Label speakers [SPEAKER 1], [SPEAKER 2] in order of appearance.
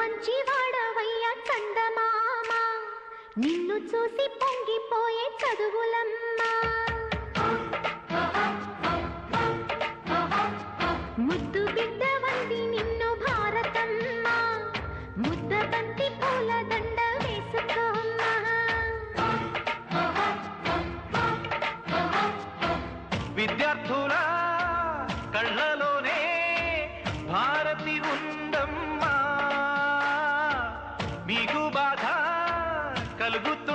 [SPEAKER 1] మంచివాడవయ్యా కందమామ. నిన్ను చూసి పొంగిపోయే చదువులమ్మా. ముద్దు బిడ్డ వంది నిన్ను భారతమ్మ. ముద్ద బంతి పూల దండ వేసుకోమ్మా.
[SPEAKER 2] విద్యార్థుల కళ్ళలోనే భారతి ఉన్న మీకు బాధ
[SPEAKER 1] కలుగుతుంది